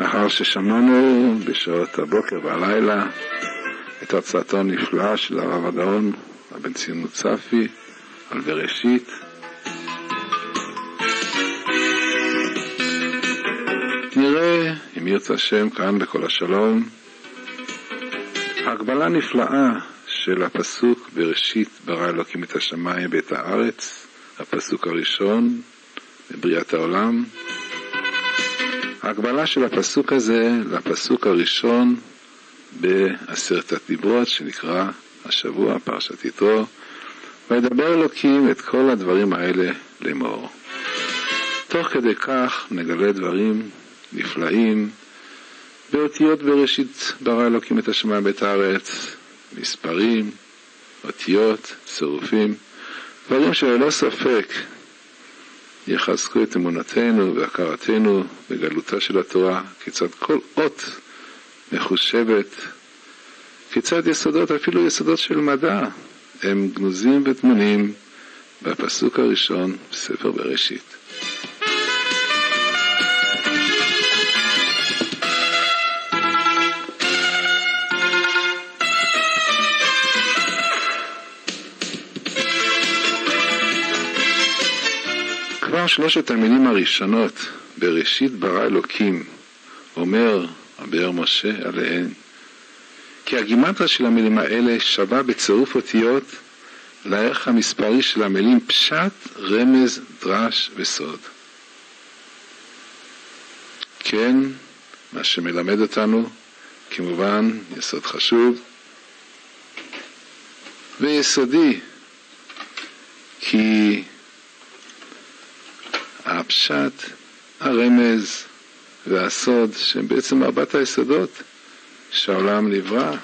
לאחר ששמענו בשעות הבוקר והלילה את הרצאתו הנפלאה של הרב הדאון, הבן ציונות צפי, על בראשית. נראה, אם ירצה השם, כאן בכל השלום, הקבלה נפלאה של הפסוק בראשית ברא אלוקים את השמיים ואת הארץ, הפסוק הראשון בבריאת העולם. ההקבלה של הפסוק הזה לפסוק הראשון בעשרת הדיברות שנקרא השבוע, פרשת יתרו, וידבר אלוקים את כל הדברים האלה לאמור. תוך כדי כך נגלה דברים נפלאים באותיות בראשית ברא אלוקים את השמיים ואת הארץ, מספרים, אותיות, צירופים, דברים שללא ספק יחזקו את אמונתנו והכרתנו בגלותה של התורה, כיצד כל אות מחושבת, כיצד יסודות, אפילו יסודות של מדע, הם גנוזים וטמונים בפסוק הראשון בספר בראשית. כבר שלושת המילים הראשונות, בראשית ברא אלוקים, אומר הבאר משה עליהן, כי הגימטרה של המילים האלה שווה בצירוף אותיות לערך המספרי של המילים פשט, רמז, דרש וסוד. כן, מה שמלמד אותנו, כמובן, יסוד חשוב ויסודי, כי הפשט, הרמז והסוד, שהם בעצם ארבעת היסודות שהעולם נברא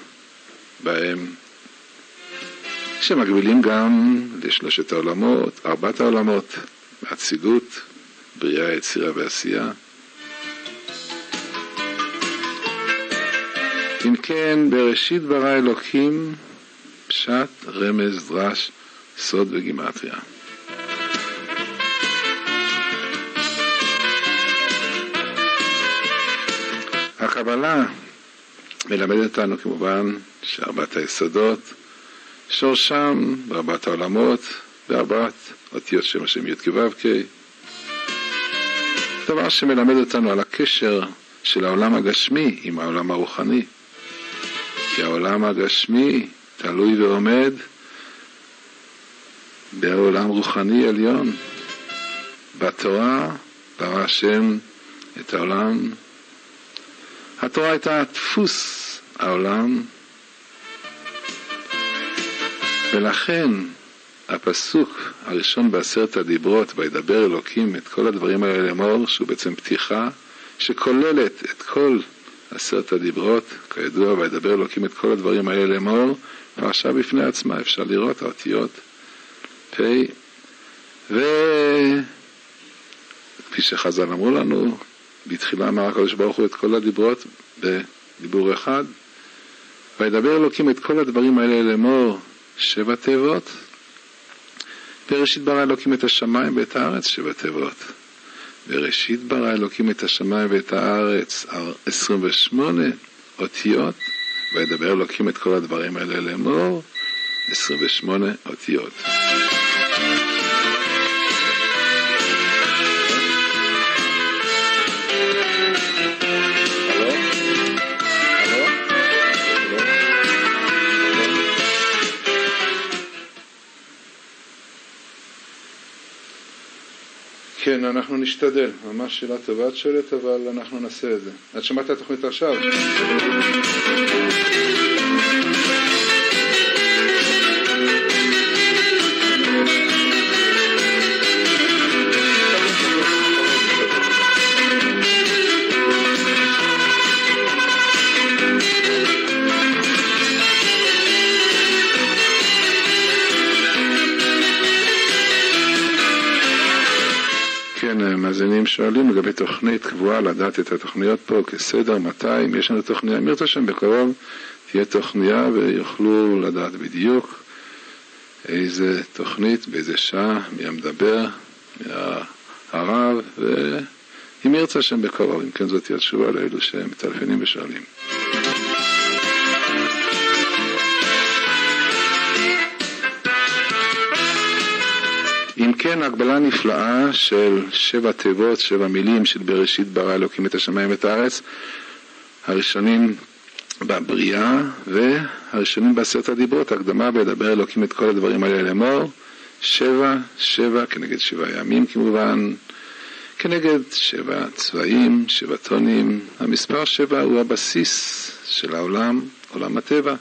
בהם, שמקבילים גם לשלושת העולמות, ארבעת העולמות, אצילות, בריאה, יצירה ועשייה. אם כן, בראשית ברא אלוקים פשט, רמז, דרש, סוד וגימטריה. הקבלה מלמדת אותנו כמובן שארבעת היסודות שורשם בארבעת העולמות בארבעת אותיות שם השם י"ק ו"ק דבר שמלמד אותנו על הקשר של העולם הגשמי עם העולם הרוחני. כי העולם הגשמי תלוי ועומד בעולם רוחני עליון. בתורה ברא השם את העולם התורה הייתה דפוס העולם, ולכן הפסוק הראשון בעשרת הדיברות, וידבר אלוקים את כל הדברים האלה לאמור, שהוא בעצם פתיחה שכוללת את כל עשרת הדיברות, כידוע, וידבר אלוקים את כל הדברים האלה לאמור, פרשה בפני עצמה, אפשר לראות האותיות פ' וכפי שחז"ל אמרו לנו, בתחילה אמר הקדוש ברוך הוא את כל הדיברות בדיבור אחד. וידבר אלוקים את כל הדברים האלה לאמור שבע תיבות. בראשית ברא אלוקים את השמיים ואת הארץ שבע תיבות. בראשית ברא אלוקים את השמיים ואת הארץ 28 אותיות. וידבר אלוקים את כל הדברים האלה לאמור 28 אותיות. כן, אנחנו נשתדל. ממש שאלה טובה את שואלת, אבל אנחנו נעשה את זה. את שמעת את התוכנית עכשיו? שואלים לגבי תוכנית קבועה, לדעת את התוכניות פה כסדר, מתי, אם יש לנו תוכניה, אם ירצה השם בקרוב תהיה תוכניה ויוכלו לדעת בדיוק איזה תוכנית, באיזה שעה, מי המדבר, מהרב, אם ירצה השם בקרוב, אם כן זאת תהיה התשובה לאלו שמטלפנים ושואלים. אם כן, הגבלה נפלאה של שבע תיבות, שבע מילים של בראשית ברא אלוקים את השמיים ואת הארץ, הראשונים בבריאה והראשונים בעשרת הדיברות, הקדמה וידבר אלוקים את כל הדברים האלה לאמור, שבע, שבע כנגד שבע ימים כמובן, כנגד שבע צבעים, שבע טונים, המספר שבע הוא הבסיס של העולם, עולם הטבע,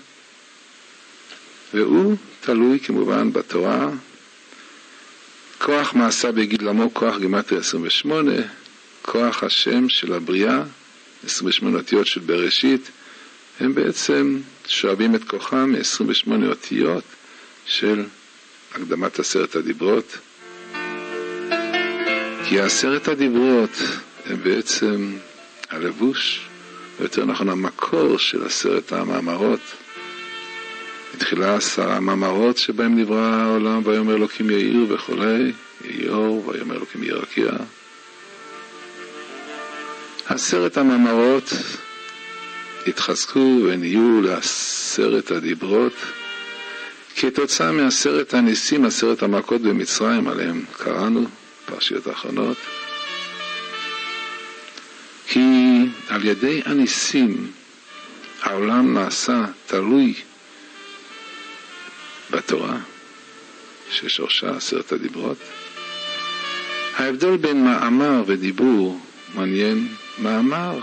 והוא תלוי כמובן בתורה, כוח מעשה בגיד למו, כוח גימטרי 28, כוח השם של הבריאה, 28 אותיות של בראשית, הם בעצם שואבים את כוחם מ-28 אותיות של הקדמת עשרת הדיברות. כי עשרת הדיברות הם בעצם הלבוש, או יותר נכון המקור של עשרת המאמרות. בתחילה עשר המאמרות שבהם נברא העולם, ויאמר אלוקים יאיר וכולי, יהי אור, ויאמר אלוקים יהיה רקיע. עשרת המאמרות התחזקו ונהיו לעשרת הדיברות כתוצאה מעשרת הניסים, עשרת המכות במצרים, עליהם קראנו, פרשיות האחרונות. כי על ידי הניסים העולם נעשה תלוי בתורה, ששורשה עשרת הדיברות. ההבדל בין מאמר ודיבור מעניין. מאמר,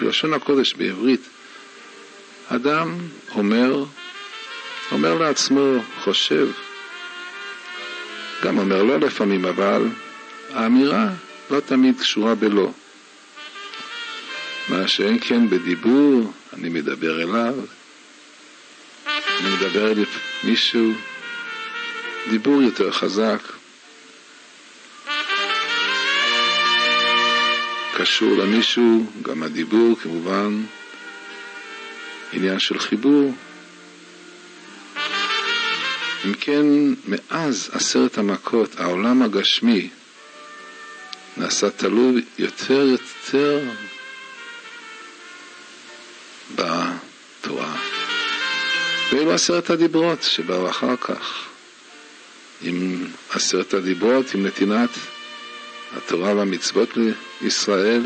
בלשון הקודש בעברית, אדם אומר, אומר לעצמו, חושב, גם אומר לא לפעמים, אבל האמירה לא תמיד קשורה בלא. מה שאין כן בדיבור, אני מדבר אליו, אני מדבר אל מישהו, דיבור יותר חזק. קשור למישהו, גם הדיבור כמובן, עניין של חיבור. אם כן, מאז עשרת המכות, העולם הגשמי נעשה תלוי יותר יותר בתורה. ואלו עשרת הדיברות שבאו אחר כך, עם עשרת הדיברות, עם נתינת התורה והמצוות לישראל,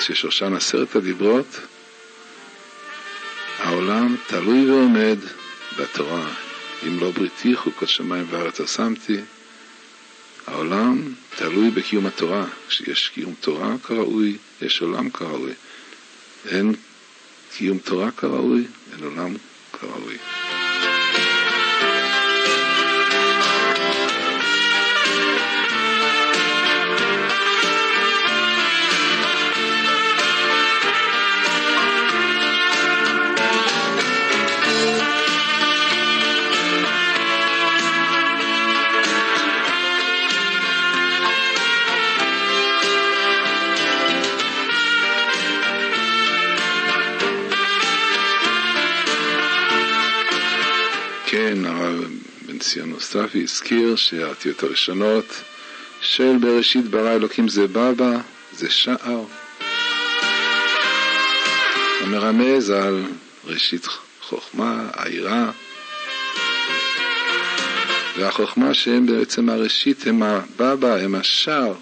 ששושן עשרת הדיברות, העולם תלוי ועומד בתורה. אם לא בריתי חוקות שמיים וארץ השמתי, העולם תלוי בקיום התורה. כשיש קיום תורה כראוי, יש עולם כראוי. אין קיום תורה כראוי, אין עולם כראוי. ציון מוסטפי הזכיר שהאותיות הראשונות של בראשית ברא אלוקים זה בבא, זה שער. המרמז על ראשית חוכמה, העירה. והחוכמה שהם בעצם הראשית הם הבבא, הם השער.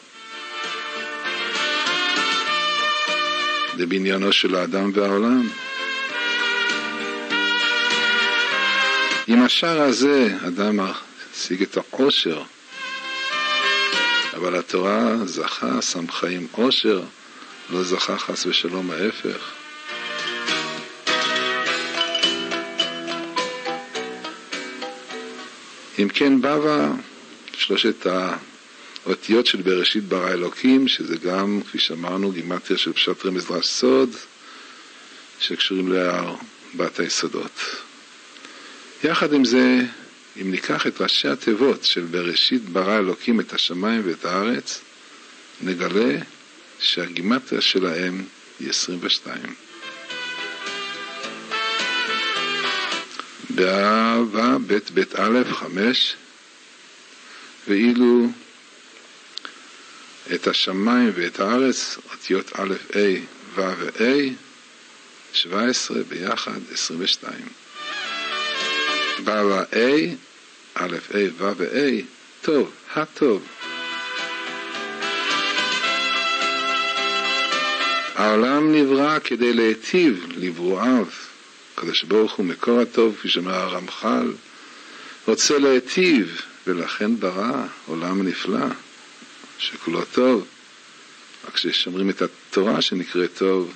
לבניינו של האדם והעולם. עם השער הזה אדם השיג את העושר, אבל התורה זכה, שמחה עם עושר, לא זכה חס ושלום ההפך. אם כן, בבא, שלושת האותיות של בראשית ברא אלוקים, שזה גם, כפי שאמרנו, גימטריה של פשט רמז דרש סוד, שקשורים לארבעת היסודות. יחד עם זה, אם ניקח את ראשי התיבות של בראשית ברא אלוקים את השמיים ואת הארץ, נגלה שהגימטריה שלהם היא 22. באהבה ב' ב' א' חמש, ואילו את השמיים ואת הארץ, אותיות א', A, ו' ו-A, 17 ביחד, 22. בא A, א', A, ו' ו-A, טוב, הטוב. העולם נברא כדי להיטיב לברואיו. הקדוש ברוך הוא מקור הטוב, כפי שאומר הרמח"ל, רוצה להיטיב, ולכן ברא עולם נפלא, שכולו טוב. רק כששומרים את התורה שנקראת טוב,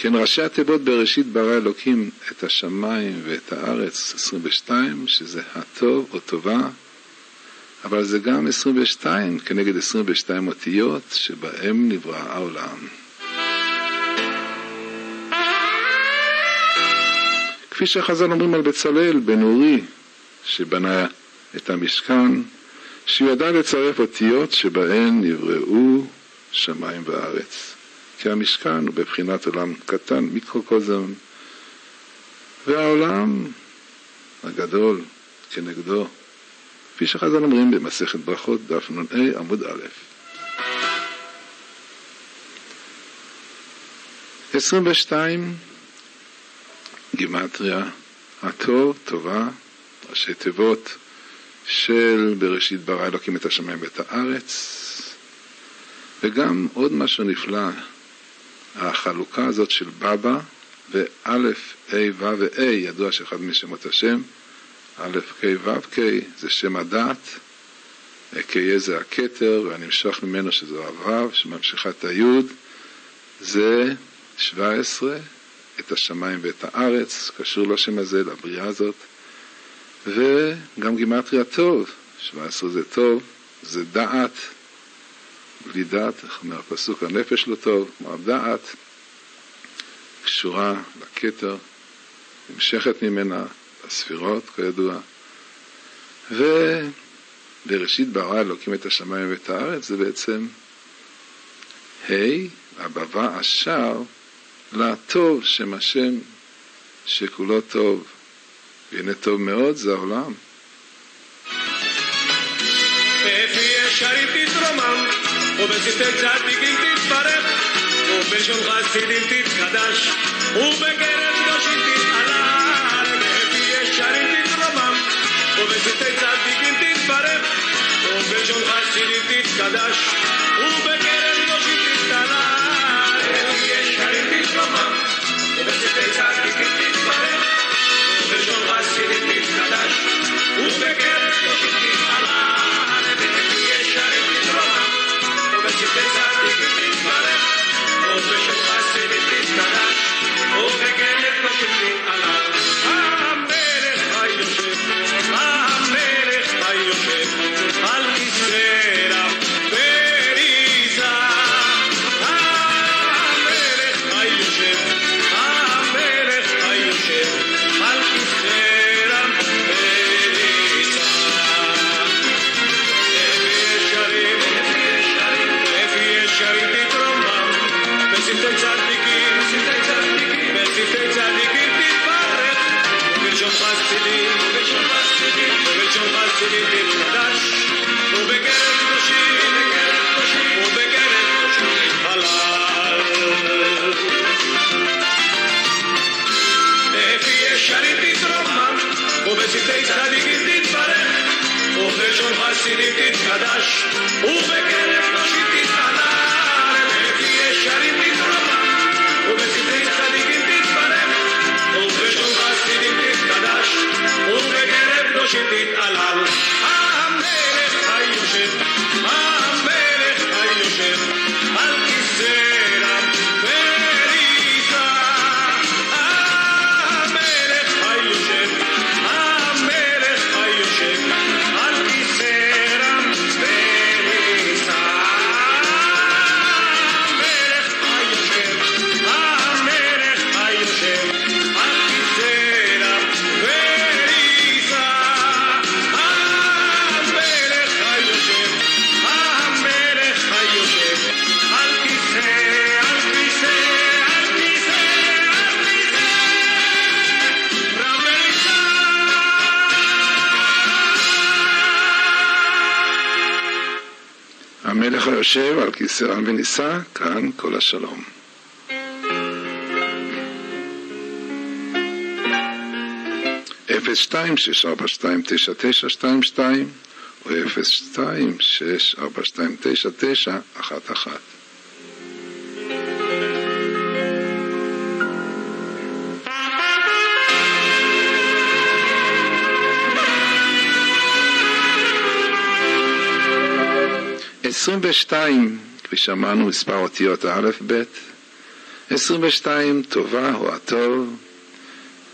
כן, ראשי התיבות בראשית ברא אלוקים את השמיים ואת הארץ, 22, שזה הטוב או טובה, אבל זה גם 22 כנגד 22 אותיות שבהם נברא העולם. כפי שחז"ל אומרים על בצלאל בן אורי, שבנה את המשכן, שהוא ידע לצרף אותיות שבהן נבראו שמיים וארץ. כי המשכן הוא בבחינת עולם קטן, מיקרוקוזם, והעולם הגדול כנגדו, כפי שחז"ל אומרים במסכת ברכות, דף נ"ה עמוד א'. 22 גימטריה, הטוב, טובה, ראשי תיבות של בראשית ברא אלוקים את השמיים ואת הארץ, וגם עוד משהו נפלא, החלוקה הזאת של בבא ואלף, A, ו' ו-A, ידוע שאחד משמות השם, א', K, ו', K, זה שם הדת, K זה הכתר, והנמשך ממנו שזו הו', שממשיכה את היוד, זה 17, את השמיים ואת הארץ, קשור לשם הזה, לבריאה הזאת, וגם גימטריה טוב, 17 זה טוב, זה דעת, בלי דעת, איך אומר הפסוק, הנפש לא טוב, כלומר דעת, קשורה לכתר, נמשכת ממנה, הספירות, כידוע, ובראשית ברא אלוקים את השמיים ואת הארץ, זה בעצם ה', הבבא אשר, לטוב שם השם, שכולו טוב, והנה טוב מאוד זה העולם. ובשפתי צדיקים תתברך, ובשול חסידים תתקדש, ובקרב קדושים תתעלה, לפי ישרים תתרומם, ובשפתי צדיקים תתברך, ובשול חסידים תתקדש, ובקרב קדושים תתעלה, Oh, המלך היושב על כיסא רם ונישא, כאן כל השלום. אפס שתיים שש ארבע שתיים תשע תשע שתיים שתיים או אפס שתיים שש ארבע שתיים תשע תשע אחת אחת עשרים ושתיים, כפי שאמרנו, מספר אותיות האלף-בית, עשרים ושתיים, טובה או הטוב,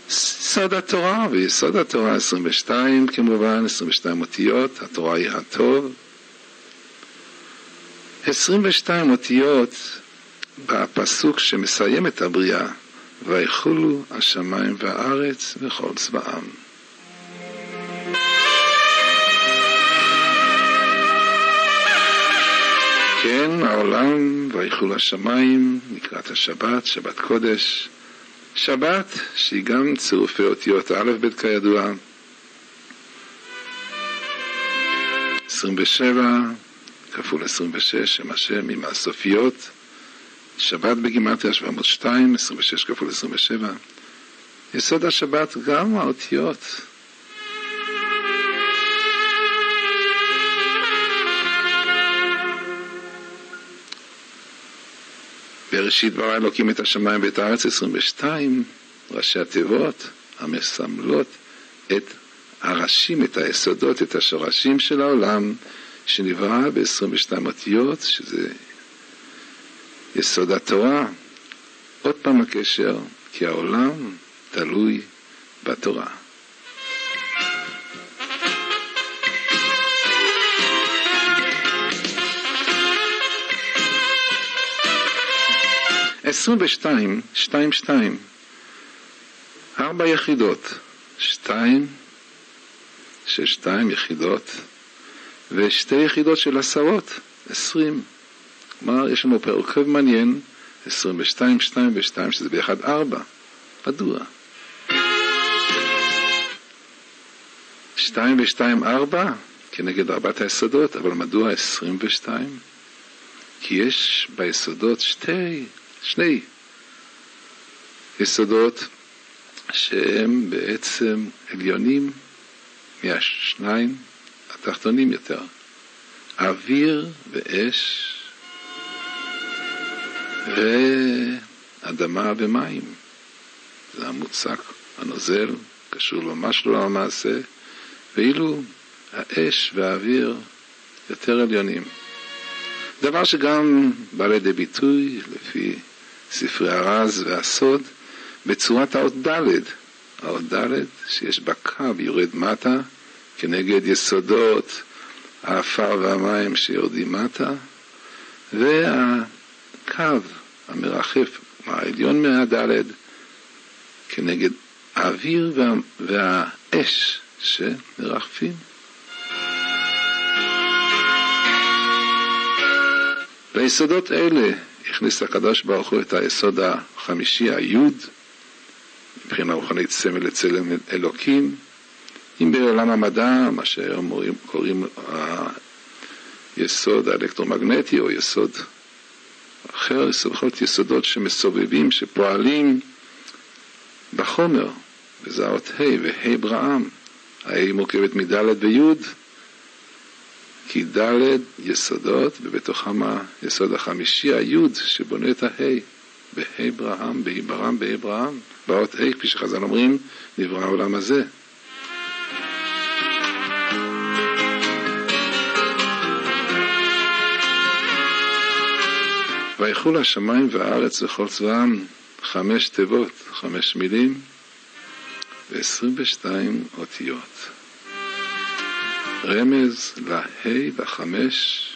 סוד התורה, ויסוד התורה 22 כמובן, 22 אותיות, התורה היא הטוב. 22 אותיות בפסוק שמסיים את הבריאה, ויחולו השמיים והארץ וכל צבאם. כן, העולם ויחולו השמיים, לקראת השבת, שבת קודש, שבת, שהיא גם צירופי אותיות א' ב' כידוע, 27 כפול 26, שם השם עם הסופיות, שבת בגימטריה 702, 26 כפול 27. יסוד השבת גם האותיות. בראשית ברא אלוקים את השמיים ואת הארץ 22 ראשי התיבות המסמלות את הראשים, את היסודות, את השורשים של העולם שנברא ב-22 אותיות, שזה יסוד התורה. עוד פעם הקשר, כי העולם תלוי בתורה. עשרים ושתיים, שתיים שתיים, ארבע יחידות, שתיים של שתיים יחידות ושתי יחידות של עשרות, עשרים. כלומר, יש לנו פה הרכב מעניין, עשרים ושתיים, שתיים ושתיים, שזה ביחד ארבע. מדוע? שתיים ושתיים ארבע, כנגד ארבעת היסודות, אבל מדוע עשרים ושתיים? כי יש ביסודות שתי שני יסודות שהם בעצם עליונים מהשניים התחתונים יותר, אוויר ואש ואדמה ומים. זה המוצק, הנוזל, קשור ממש לא למעשה, ואילו האש והאוויר יותר עליונים. דבר שגם בא לידי ביטוי לפי ספרי הרז והסוד, בצורת האות ד', האות ד' שיש בה קו יורד מטה כנגד יסודות האפר והמים שיורדים מטה, והקו המרחף, העליון מהד' כנגד האוויר וה, והאש שמרחפים. ליסודות אלה הכניס הקדוש ברוך הוא את היסוד החמישי, היוד, מבחינה רוחנית סמל לצלם אלוקים, אם בעולם המדע, מה שהיום קוראים היסוד האלקטרומגנטי או יסוד אחר, יכול להיות יסודות שמסובבים, שפועלים בחומר, וזה האות ה' וה' ברעם. ה' מורכבת מד' וי', כי ד' יסודות, ובתוכם היסוד החמישי, היוד, שבונה את הה', בה' אברהם, בהיברם, באברהם, באות ה', כפי שחז"ל אומרים, נברא העולם הזה. ויחול השמיים והארץ וכל צבאם, חמש תיבות, חמש מילים ועשרים ושתיים אותיות. רמז לה' והחמש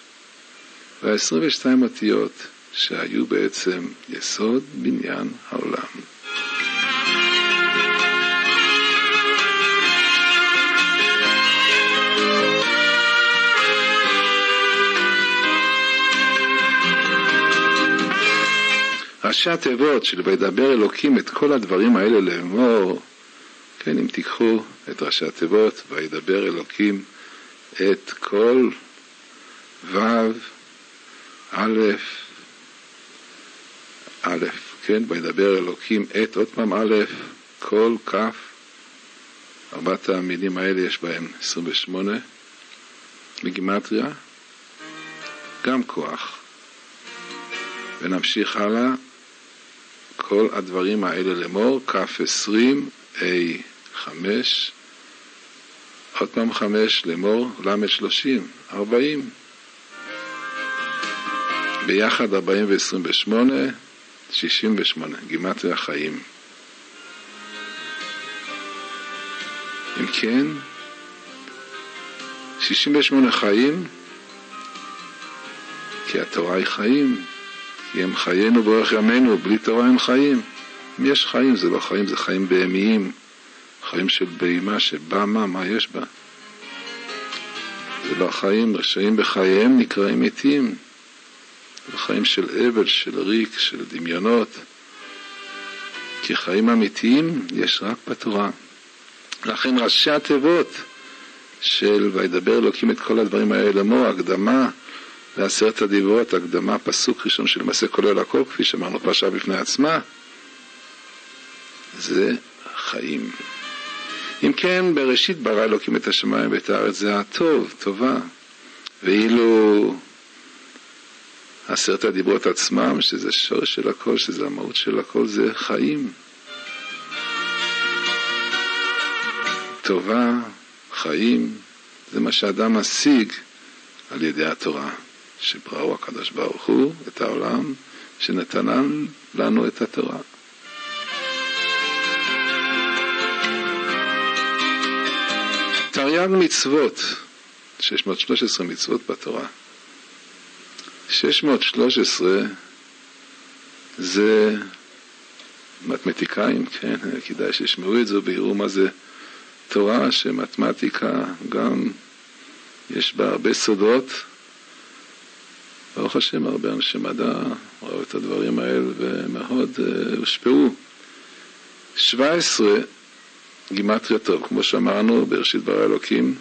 והעשרים ושתיים אותיות שהיו בעצם יסוד בניין העולם. ראשי התיבות של וידבר אלוקים את כל הדברים האלה לאמור, כן, אם תיקחו את ראשי התיבות, וידבר אלוקים את כל ו' א', א', כן, וידבר אלוקים את, עוד פעם א', כל כ', ארבעת המילים האלה יש בהם 28 בגימטריה, גם כוח. ונמשיך הלאה, כל הדברים האלה לאמור, כ' 20, A 5, עוד פעם 5, לאמור, ל' 30, 40. ביחד 40 ו-28, 68, גימטרי החיים. אם כן, 68 חיים, כי התורה היא חיים, כי הם חיינו באורך ימינו, בלי תורה הם חיים. אם יש חיים, זה לא חיים, זה חיים בהמיים, חיים של בהמה שבא מה, מה יש בה. זה לא החיים, רשעים בחייהם נקראים מתים. זה חיים של אבל, של ריק, של דמיונות. כי חיים אמיתיים יש רק בתורה. לכן ראשי התיבות של וידבר אלוקים את כל הדברים האלה הקדמה לעשרת הדיברות, הקדמה, פסוק ראשון של מעשה כולל הכל, כפי שאמרנו פרשה בפני עצמה, זה חיים. אם כן, בראשית ברא אלוקים את השמיים ואת הארץ, זה הטוב, טובה. ואילו עשרת הדיברות עצמם, שזה שורש של הכל, שזה המהות של הכל, זה חיים. טובה, חיים, זה מה שאדם משיג על ידי התורה, שבראו הקדוש ברוך הוא את העולם, שנתן לנו את התורה. תרי"ג מצוות, 613 מצוות בתורה. 613 זה מתמטיקאים, כן, כדאי שישמעו את זה ויראו מה זה תורה, שמתמטיקה גם יש בה הרבה סודות. ברוך השם, הרבה אנשי מדע ראו את הדברים האלה ומאוד uh, הושפעו. 17 גימטריה טוב, כמו שאמרנו, בראשית ברא אלוקים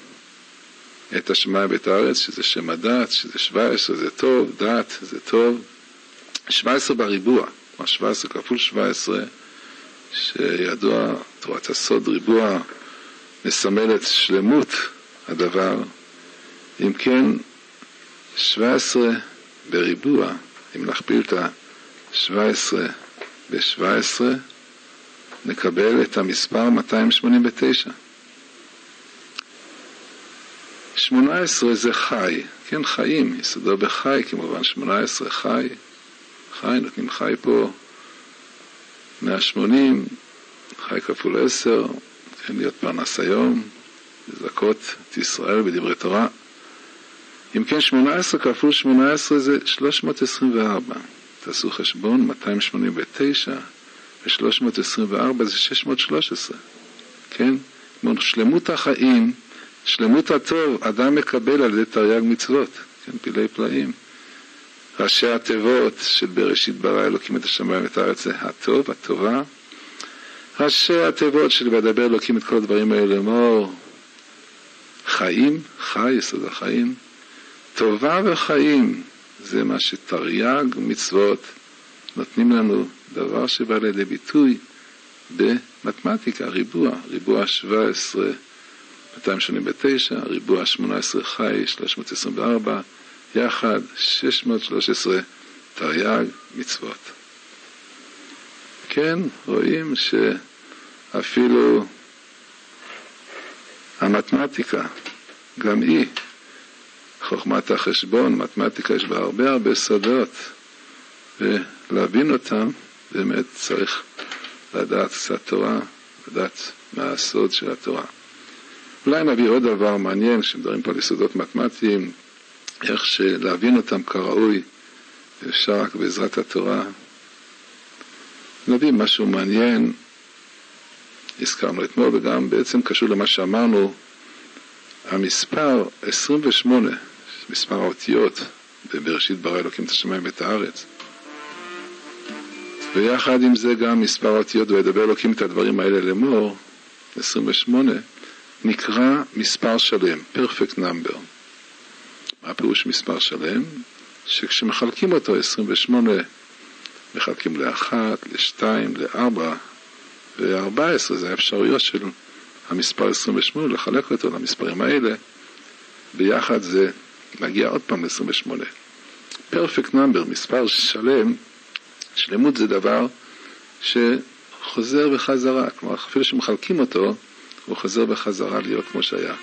את השמיים ואת הארץ, שזה שם הדת, שזה 17, זה טוב, דת, זה טוב. 17 בריבוע, כלומר 17 כפול 17, שידוע, תורת הסוד, ריבוע מסמל את שלמות הדבר. אם כן, 17 בריבוע, אם נכפיל את ה-17 ב-17, נקבל את המספר 289. 18 זה חי, כן, חיים, יסודו בחי, כמובן 18 חי, חי, נותנים חי פה 180, חי כפול 10, כן, להיות פרנס היום, לזכות את ישראל בדברי תורה. אם כן, 18 כפול 18 זה 324. תעשו חשבון, 289 ו-324 זה 613, כן? כלומר, שלמות החיים, שלמות הטוב, אדם מקבל על ידי תרי"ג מצוות, כן? פילי פלאים. ראשי התיבות של בראשית ברא אלוקים את השמיים ואת הארץ זה הטוב, הטובה. ראשי התיבות של וידבר אלוקים את כל הדברים האלה לאמור חיים, חי, יסוד החיים. טובה וחיים זה מה שתרי"ג מצוות נותנים לנו דבר שבא לידי ביטוי במתמטיקה, ריבוע, ריבוע 17, 289, ריבוע 18 חי, 324, יחד 613 תרי"ג מצוות. כן, רואים שאפילו המתמטיקה, גם היא, חוכמת החשבון, מתמטיקה יש בה הרבה הרבה סודות, ולהבין אותם באמת צריך לדעת קצת תורה, לדעת מה הסוד של התורה. אולי נביא עוד דבר מעניין, כשמדברים פה על יסודות מתמטיים, איך שלהבין אותם כראוי, אפשר רק בעזרת התורה. נביא משהו מעניין, הזכרנו אתמול, וגם בעצם קשור למה שאמרנו, המספר 28, מספר האותיות, בבראשית ברא אלוקים את השמיים ואת הארץ. ויחד עם זה גם מספר האותיות, וידבר אלוקים את הדברים האלה לאמור, 28, נקרא מספר שלם, perfect number. מה פירוש מספר שלם? שכשמחלקים אותו 28 מחלקים ל-1, ל-2, ל-4 ו-14, זה האפשרויות של המספר 28, לחלק אותו למספרים האלה, ביחד זה מגיע עוד פעם ל-28. פרפקט נאמבר, מספר שלם, שלמות זה דבר שחוזר בחזרה, כלומר אפילו שמחלקים אותו, הוא חוזר בחזרה להיות כמו שהיה.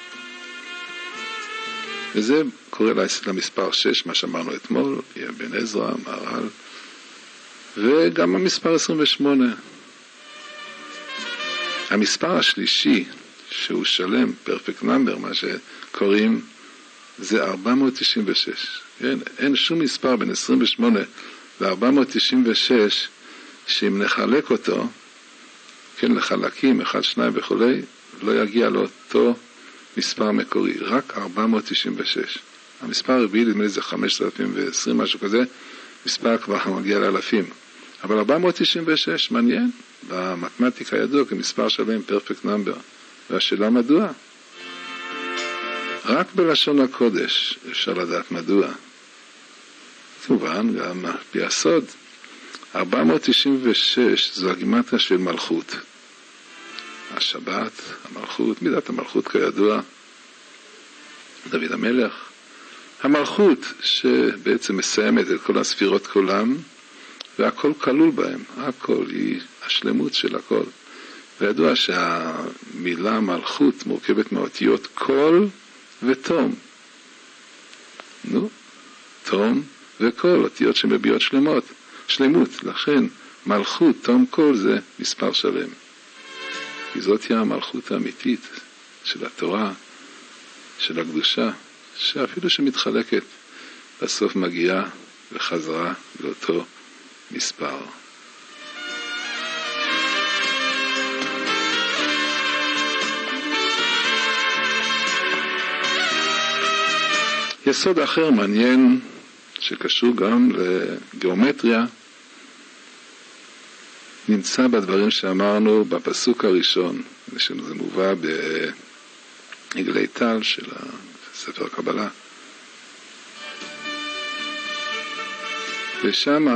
וזה קורה למספר 6, מה שאמרנו אתמול, אבן עזרא, מהר"ל, וגם המספר 28. המספר השלישי, שהוא שלם, פרפקט נאמבר, מה שקוראים, זה 496. כן? אין שום מספר בין 28 ל-496 שאם נחלק אותו, כן, לחלקים, 1, 2 וכולי, לא יגיע לאותו מספר מקורי, רק 496. המספר הרביעי, נדמה לי זה 5,020, משהו כזה, מספר כבר מגיע לאלפים. אבל 496, מעניין, במתמטיקה ידוע כמספר שלם, פרפקט נאמבר. והשאלה מדוע? רק בלשון הקודש אפשר לדעת מדוע. כמובן, גם על פי הסוד, 496 זו הגימטריה של מלכות. השבת, המלכות, מידת המלכות כידוע, דוד המלך. המלכות שבעצם מסיימת את כל הספירות כולם, והכל כלול בהם, הכל היא השלמות של הכל. וידוע שהמילה מלכות מורכבת מאותיות קול ותום. נו, תום וקול, אותיות שמביעות שלמות, שלמות. לכן מלכות, תום קול זה מספר שלם. כי זאת היא המלכות האמיתית של התורה, של הקדושה, שאפילו שמתחלקת, בסוף מגיעה בחזרה לאותו מספר. יסוד אחר מעניין שקשור גם לגיאומטריה נמצא בדברים שאמרנו בפסוק הראשון, זה מובא בעגלי טל של ספר הקבלה. ושם,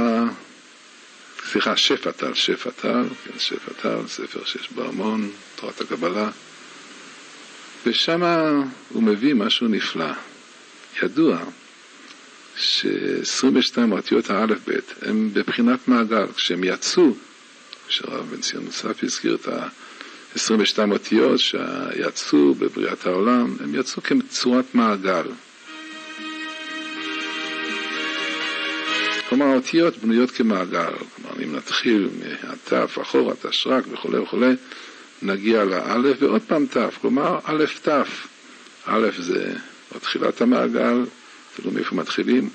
סליחה, שפע טל, שפע טל, כן, שפע טל, ספר שיש בו המון, תורת הקבלה, ושם הוא מביא משהו נפלא. ידוע ש-22 אותיות האלף-בית הם בבחינת מעגל. כשהם יצאו, כשהרב בן ציון מוספי הזכיר את ה-22 אותיות שיצאו בבריאת העולם, הם יצאו כצורת מעגל. כלומר, האותיות בנויות כמעגל. כלומר, אם נתחיל מהתף, אחורה, תשרק וכולי וכולי, נגיע לאלף ועוד פעם תף. כלומר, א' תף. א' זה תחילת המעגל, תלוי מאיפה מתחילים,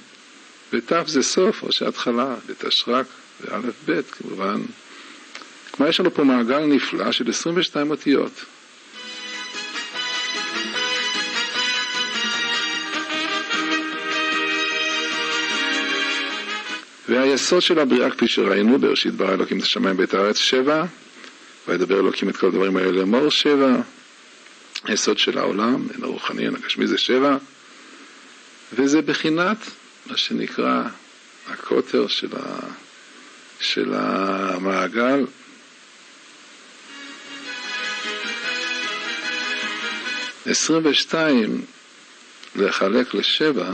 ות' זה סוף או שהתחלה, ותשרק וא' ב' כמובן. כלומר יש לנו פה מעגל נפלא של 22 אותיות. והיסוד של הבריאה, כפי שראינו, בראשית ברא אלוקים את השמיים ואת הארץ שבע, וידבר אלוקים את כל הדברים האלה לאמור שבע, היסוד של העולם, הן הרוחני, הן הגשמי זה שבע, וזה בחינת מה שנקרא הקוטר של, ה, של המעגל. עשרים ושתיים לחלק לשבע,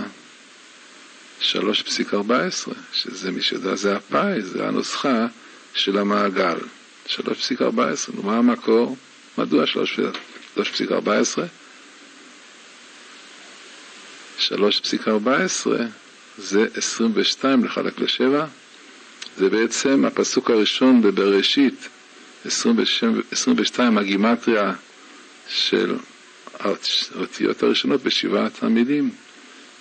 שלוש פסיק ארבע עשרה, שזה מי שיודע זה הפאי, זה הנוסחה של המעגל. שלוש פסיק ארבע עשרה, נו מה המקור? מדוע שלוש פסיק 3.14, 3.14 זה 22 לחלק לשבע, זה בעצם הפסוק הראשון בבראשית, 22 הגימטריה של האותיות הראשונות בשבעת המילים,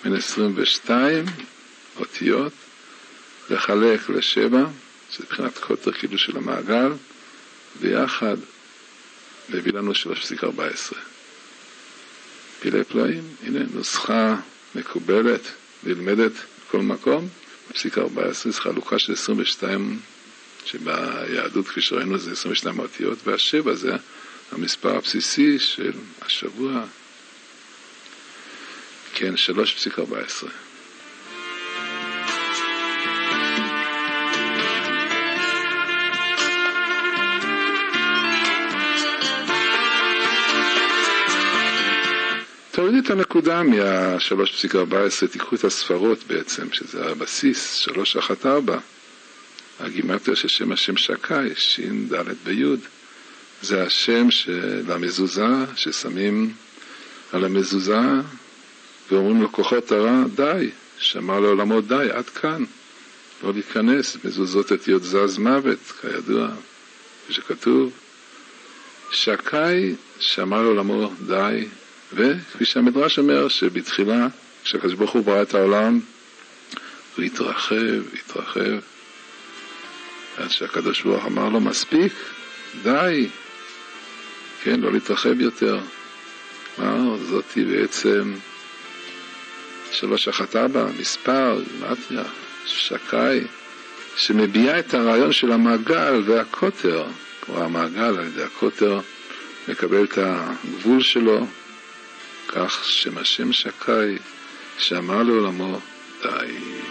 בין 22 אותיות לחלק לשבע, שזה מבחינת קוטר כאילו של המעגל, ויחד והביא לנו 3.14. פילי פלאים, הנה נוסחה מקובלת, נלמדת בכל מקום, פסיק 14 זה חלוקה של 22, שביהדות כפי שראינו זה 22 אותיות, והשבע זה המספר הבסיסי של השבוע, כן, 3.14. תוריד את הנקודה מה-3.14, תיקחו את הספרות בעצם, שזה הבסיס, 314. הגימטריה של שם השם שקאי, ש"ד בי"ד, זה השם של המזוזה, ששמים על המזוזה ואומרים לו כוחות הרע, די, שמר לעולמו די, עד כאן, לא להיכנס, מזוזות אותיות זז מוות, כידוע, כפי שכתוב. שקאי שמר לעולמו די, וכפי שהמדרש אומר, שבתחילה, כשהקדוש ברוך הוא ברא את העולם, הוא התרחב, התרחב, עד שהקדוש ברוך אמר לו, מספיק, די, כן, לא להתרחב יותר. כלומר, זאתי בעצם שלוש אחת אבא, מספר, מטריה, שקאי, שמביעה את הרעיון של המעגל והקוטר. כלומר, המעגל על ידי הקוטר מקבל את הגבול שלו, כך שם שקאי, שאמר לעולמו, די.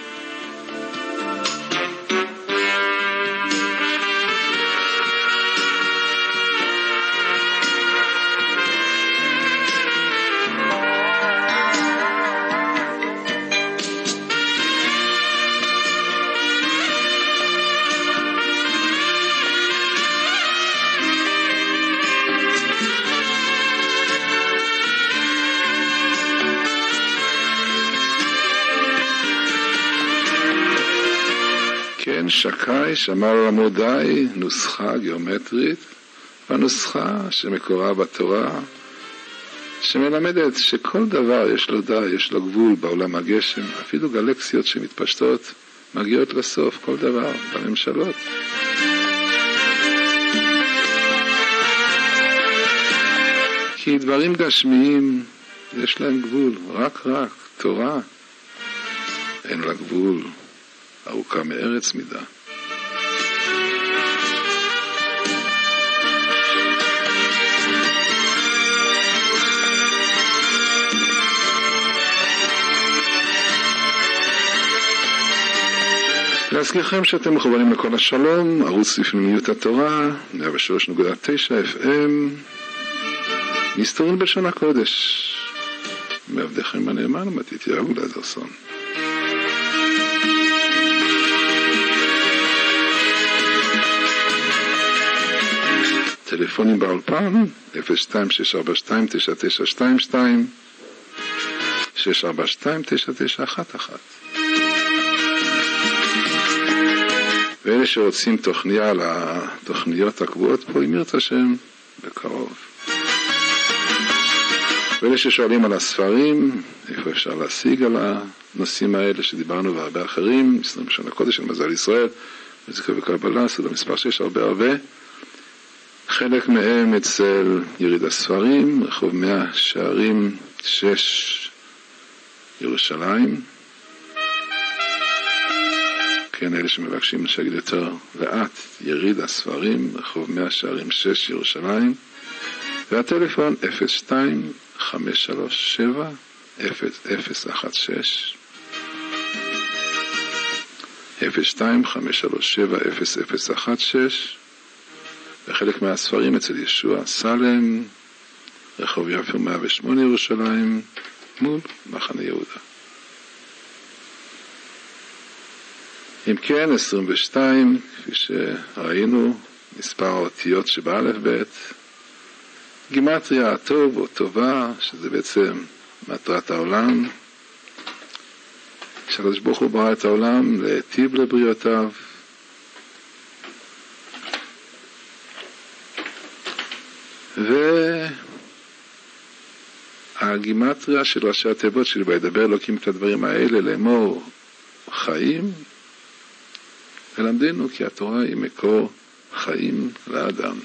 שקאי שאמר לעמו די, נוסחה גיאומטרית, והנוסחה שמקורה בתורה, שמלמדת שכל דבר יש לו די, יש לו גבול בעולם הגשם, אפילו גלקסיות שמתפשטות מגיעות לסוף, כל דבר, בממשלות. כי דברים גשמיים יש להם גבול, רק רק, תורה אין לה גבול. ארוכה מארץ מידה. להזכירכם שאתם מכוונים לכל השלום, ערוץ לפנימיות התורה, 103.9 FM, מסתורים בלשון הקודש, מעבדיכם הנאמן ומתתיהו לעזרסון. טלפונים באולפן, 02-642-9922, 642-9911. ואלה שרוצים תוכניה על התוכניות הקבועות פה, אם ירצה השם, בקרוב. ואלה ששואלים על הספרים, איפה אפשר להשיג על הנושאים האלה שדיברנו והרבה אחרים, 20 שנה קודש של מזל ישראל, מוזיקה וקבלה, סודר מספר 6, הרבה הרבה. חלק מהם אצל יריד הספרים, רחוב מאה שערים שש ירושלים. כן, אלה שמבקשים לשגד יותר לאט, יריד הספרים, רחוב מאה שערים שש ירושלים. והטלפון 02 537 0016 02 537 0016 וחלק מהספרים אצל ישוע סלם, רחוב יפו 108 ירושלים, מול מחנה יהודה. אם כן, 22, כפי שראינו, מספר האותיות שבאלף בית, גימטריה הטוב או טובה, שזה בעצם מטרת העולם, שהקדוש ברוך הוא ברא את העולם להיטיב לבריאותיו, והגימטריה של ראשי התיבות שלי, וידבר אלוקים את הדברים האלה לאמור חיים, ללמדנו כי התורה היא מקור חיים לאדם.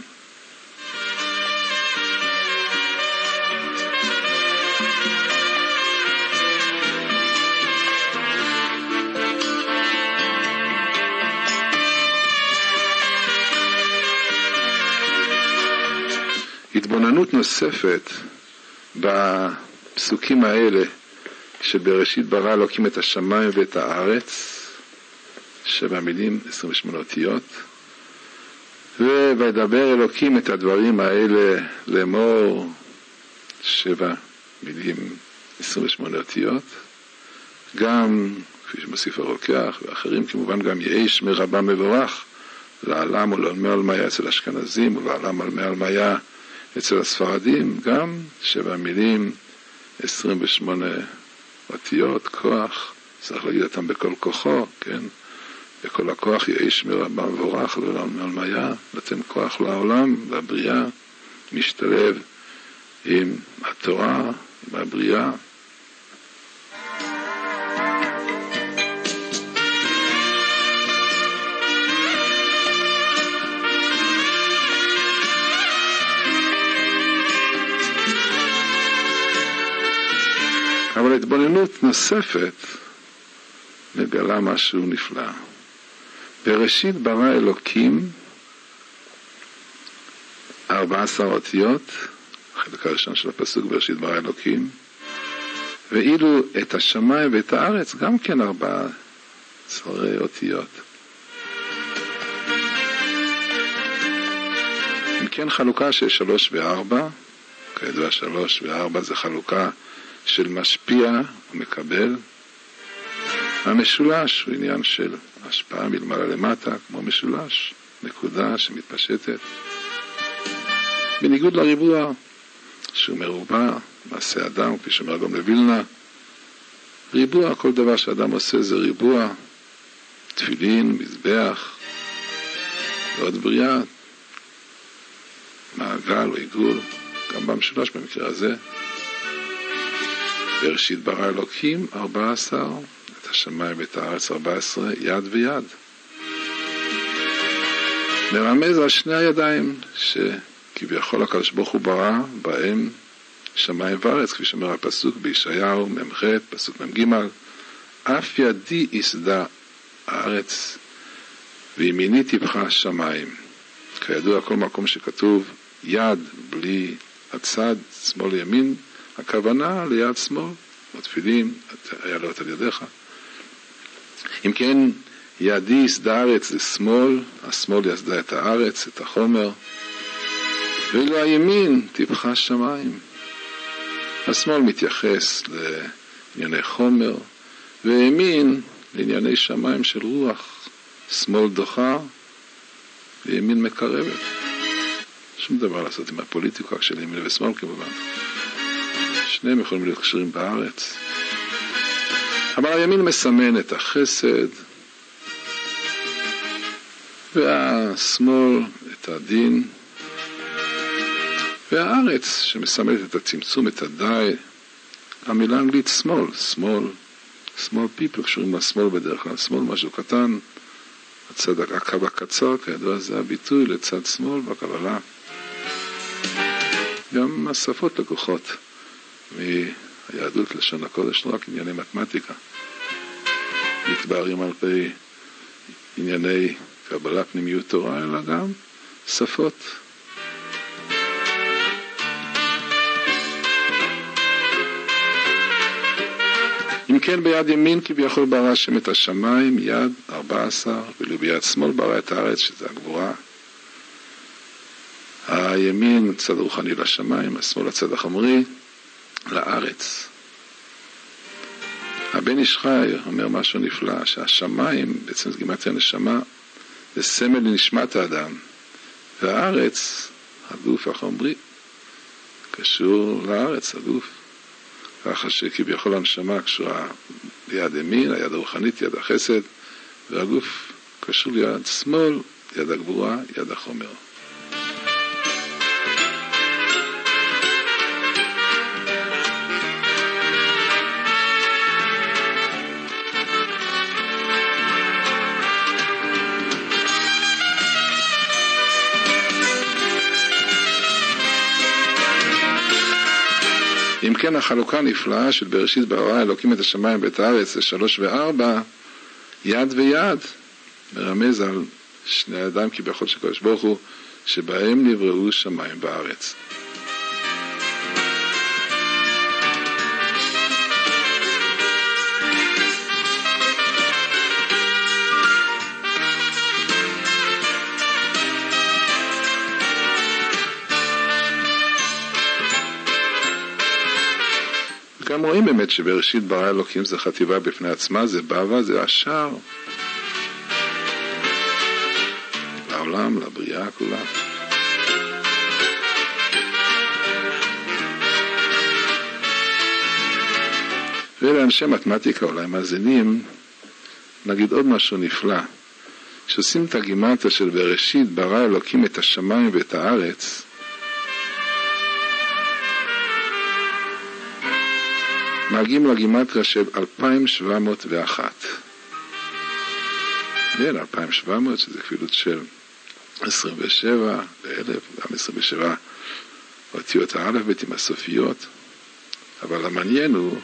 התבוננות נוספת בפסוקים האלה שבראשית ברא אלוקים את השמיים ואת הארץ, שבע מילים, 28 אותיות, וידבר אלוקים את הדברים האלה לאמור, שבע מילים 28 אותיות, גם, כפי שמוסיף הרוקח ואחרים, כמובן גם יאש מרבה מבורך, לעלם או לעלמי עלמיה אצל אשכנזים, ולעלם עלמי עלמיה אצל הספרדים, גם שבע מילים, 28 אותיות, כוח, צריך להגיד אותם בכל כוחו, כן? בכל הכוח יאש מרבה מבורך לעולם עלמיה, נותן כוח לעולם והבריאה, משתלב עם התורה, עם הבריאה. אבל התבוננות נוספת מגלה משהו נפלא. בראשית ברא אלוקים ארבע עשר אותיות, החלק הראשון של הפסוק בראשית ברא אלוקים, ואילו את השמיים ואת הארץ גם כן ארבע עשרה אותיות. אם כן חלוקה של שלוש וארבע, כידוע שלוש וארבע זה חלוקה של משפיע ומקבל. המשולש הוא עניין של השפעה מלמעלה למטה, כמו משולש, נקודה שמתפשטת. בניגוד לריבוע, שהוא מרובע, מעשה אדם, כפי שאומר גם לווילנה. ריבוע, כל דבר שאדם עושה זה ריבוע, תפילין, מזבח, ועוד בריאה, מעגל או עיגול, גם במשולש במקרה הזה. בראשית ברא אלוקים ארבע עשר, את השמיים ואת הארץ ארבע עשרה, יד ויד. מרמז על שני הידיים שכביכול הקדוש ברוך הוא ברא בהם שמיים וארץ, כפי שאומר הפסוק בישעיהו מ"ח, פסוק מ"ג, אף ידי יסדה הארץ וימיני טיפחה שמיים. כידוע כל מקום שכתוב יד בלי הצד, שמאל ימין, הכוונה ליד שמאל, בתפילין, היה לו את על ידיך. אם כן, ידי יסדה הארץ זה שמאל, השמאל יסדה את הארץ, את החומר, ואילו הימין טיפחה שמיים. השמאל מתייחס לענייני חומר, וימין לענייני שמיים של רוח. שמאל דוחה וימין מקרבת. שום דבר לעשות עם הפוליטיקה של ימין ושמאל כמובן. שניהם יכולים להיות קשרים בארץ. אבל הימין מסמן את החסד, והשמאל את הדין, והארץ שמסמלת את הצמצום, את הדי. המילה האנגלית שמאל, שמאל, שמאל פיפל, קשורים לשמאל בדרך כלל, שמאל משהו קטן, הצד, הקו הקצר, כידוע זה הביטוי לצד שמאל בקבלה. גם השפות לקוחות מהיהדות לשון הקודש, לא רק ענייני מתמטיקה. מתבהרים על פי ענייני קבלה פנימיות תורה, אלא גם שפות. אם כן ביד ימין כביכול ברא השם את השמיים, יד ארבע עשר, ואילו ביד שמאל ברא את הארץ, שזה הגבורה. הימין צד רוחני לשמיים, השמאל הצד החומרי לארץ. הבן איש חי אומר משהו נפלא, שהשמיים, בעצם זה גימטריה נשמה, זה סמל לנשמת האדם, והארץ, הגוף החומרי, קשור לארץ, הגוף. ככה שכביכול הנשמה קשורה ליד ימין, היד הרוחנית, יד החסד, והגוף קשור ליד שמאל, יד הגבורה, יד החומר. כן, החלוקה הנפלאה של בראשית ברא אלוקים את השמיים ואת הארץ לשלוש וארבע, יד ויד, מרמז על שני אדם כביכול של קדוש ברוך הוא, שבהם נבראו שמיים וארץ. רואים באמת שבראשית ברא אלוקים זה חטיבה בפני עצמה, זה בבא, זה השער. לעולם, לבריאה כולה. ולאנשי מתמטיקה אולי מאזינים, נגיד עוד משהו נפלא. כשעושים את הגימטה של בראשית ברא אלוקים את השמיים ואת הארץ, מגיעים לגימטריה של 2701. כן, 2700, שזה כפילות של 27 ל-1000, גם 27 אותיות האלף-בית עם הסופיות, אבל המעניין הוא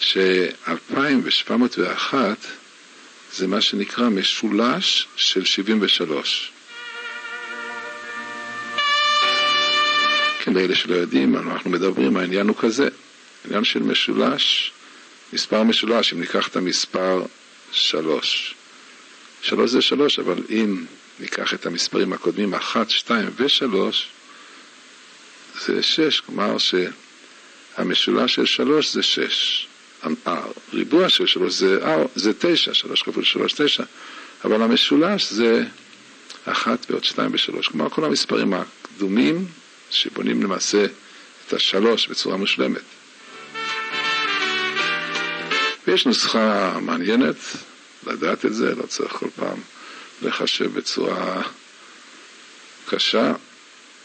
ש-2701 זה מה שנקרא משולש של 73. כן, לאלה שלא יודעים, אנחנו מדברים, העניין הוא כזה, עניין של משולש, מספר משולש, אם ניקח את המספר 3. 3 זה 3, אבל אם ניקח את המספרים הקודמים, 1, 2 ו-3, זה 6, כלומר שהמשולש של 3 זה 6. הריבוע של 3 זה, זה 9, 3 כפול 3, 9, אבל המשולש זה 1 ועוד 2 ו-3. כלומר, כל המספרים הקדומים שבונים למעשה את השלוש בצורה מושלמת. ויש נוסחה מעניינת, לדעת את זה, לא צריך כל פעם לחשב בצורה קשה.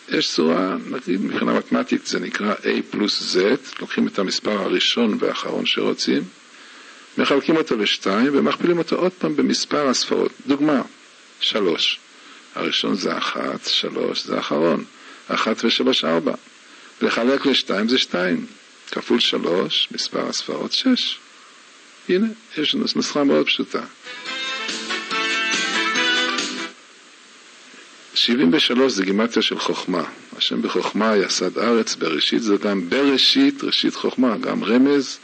יש צורה, נגיד מבחינה מתמטית זה נקרא A פלוס Z, לוקחים את המספר הראשון והאחרון שרוצים, מחלקים אותו לשתיים ומכפילים אותו עוד פעם במספר הספרות. דוגמה, שלוש. הראשון זה אחת, שלוש זה האחרון. אחת ושלוש ארבע. לחלק לשתיים זה שתיים. כפול שלוש, מספר הספרות שש. הנה, יש לנו נוסחה מאוד פשוטה. 73 זה גימטיה של חוכמה. השם בחוכמה יסד ארץ, בראשית זה גם בראשית, ראשית חוכמה, גם רמז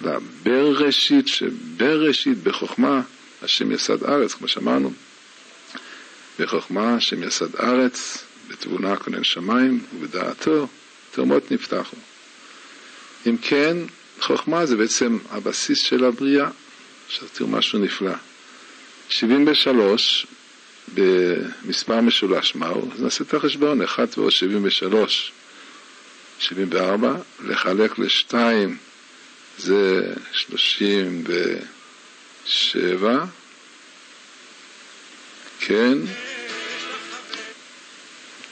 לבראשית, שבראשית בחוכמה השם יסד ארץ, כמו שאמרנו. בחוכמה השם יסד ארץ, בתבונה כונן שמיים, ובדעתו תאומות נפתחו. אם כן, חוכמה זה בעצם הבסיס של הבריאה. עכשיו תראו משהו נפלא. 73 במספר משולש, מהו? אז נעשה את החשבון, 1 ועוד 73, 74, לחלק ל-2 זה 37, כן,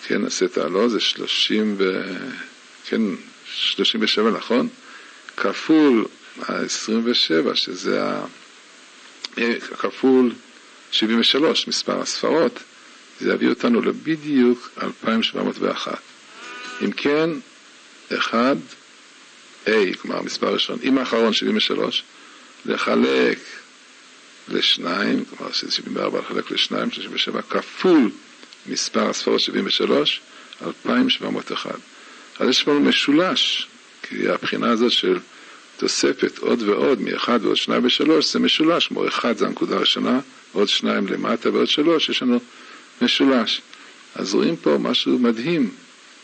כן, נעשה את הלא, זה 30 ו... כן, 37, נכון? כפול ה-27, שזה ה... כפול 73, מספר הספרות, זה יביא אותנו לבדיוק 2701. אם כן, 1, A, כלומר המספר הראשון, עם האחרון 73, לחלק לשניים, כלומר 74 לחלק לשניים, 37, כפול מספר הספרות 73, 2701. אז יש לנו משולש, כי הבחינה הזאת של תוספת עוד ועוד, מאחד ועוד שניים ושלוש, זה משולש, כמו אחד זה הנקודה הראשונה, עוד שניים למטה ועוד שלוש, יש לנו משולש. אז רואים פה משהו מדהים,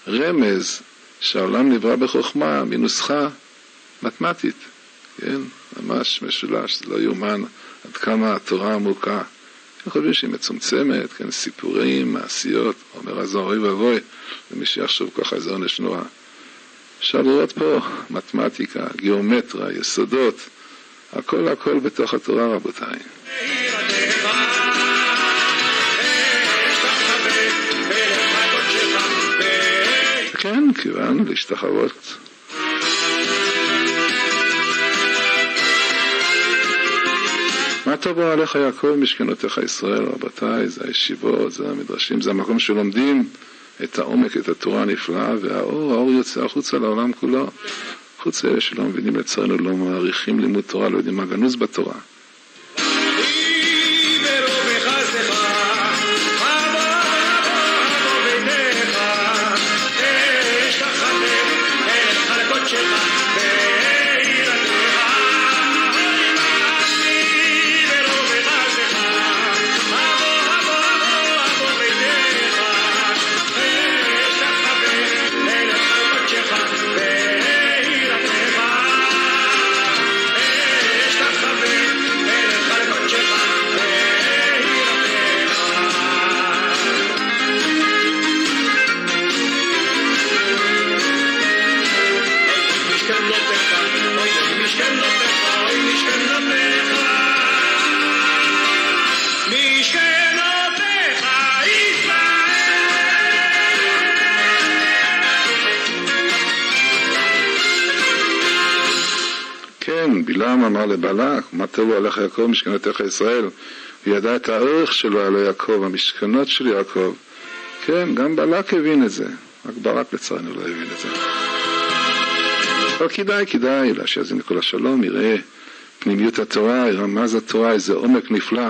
רמז שהעולם נברא בחוכמה מנוסחה מתמטית, כן? ממש משולש, זה לא יאומן עד כמה התורה עמוקה. אנחנו חושבים שהיא מצומצמת, כן, סיפורים, מעשיות, אומר הזוהר, אוי ואבוי, ומי שיחשוב ככה זה עונש נורא. אפשר לראות פה מתמטיקה, גיאומטרה, יסודות, הכל הכל בתוך התורה רבותיי. כן, כיוון להשתחוות. מה טוב עליך יעקב משכנותיך ישראל, רבותיי, זה הישיבות, זה המדרשים, זה המקום שלומדים את העומק, את התורה הנפלאה, והאור, האור יוצא החוצה לעולם כולו. חוץ לאלה שלא מבינים לצערנו, לא מעריכים לימוד תורה, לא יודעים מה גנוז בתורה. טובו עליך יעקב משכנותיך ישראל? הוא ידע את הערך שלו על יעקב, המשכנות של יעקב. כן, גם בלק הבין את זה, רק ברק לצערנו לא הבין את זה. אבל כדאי, כדאי, להשיאזין לכל השלום, יראה פנימיות התורה, יראה מה זה התורה, איזה עומק נפלא.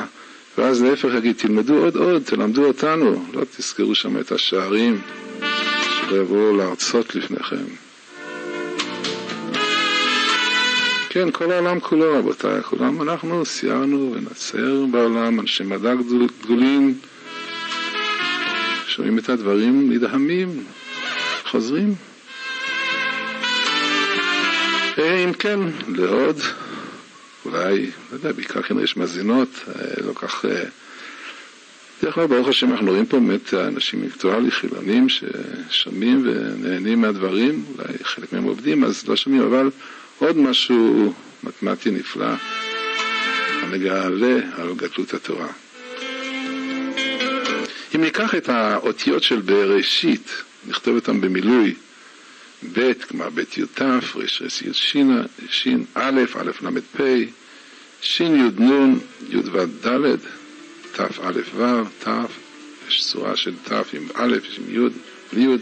ואז להפך יגיד, תלמדו עוד עוד, תלמדו אותנו, לא תזכרו שם את השערים שלא יבואו להרצות לפניכם. כן, כל העולם כולו, רבותיי, כולם אנחנו סיירנו ונצר בעולם, אנשי מדע גדולים, שומעים את הדברים, נדהמים, חוזרים. אה, אם כן, לעוד, אולי, לא יודע, בעיקר כנראה יש מאזינות, אה, לא כך... אה, בדרך כלל, ברוך השם, אנחנו רואים פה באמת אנשים אינטואלי, חילונים, ששומעים ונהנים מהדברים, אולי חלק מהם עובדים, אז לא שומעים, אבל עוד משהו מתמטי נפלא, המגלה על גדלות התורה. אם ניקח את האותיות של בראשית, נכתוב אותן במילוי, ב', כלומר ב' י"ת, ר' י' ש', א', א' ל' פ', ש' י' נ', י' ו' ד', ת' א' ו', ת', יש צורה של ת' עם א', יש עם י', בלי י',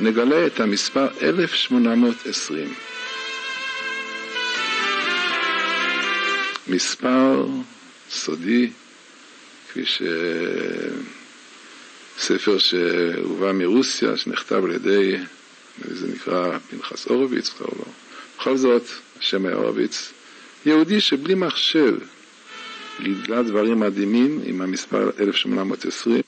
נגלה את המספר 1820. מספר סודי, כפי שספר שהובא מרוסיה, שנכתב על ידי, זה נקרא פנחס הורוביץ, קראו לו. בכל זאת, השם היה הורוביץ, יהודי שבלי מחשב גידלה דברים מדהימים עם המספר 1820,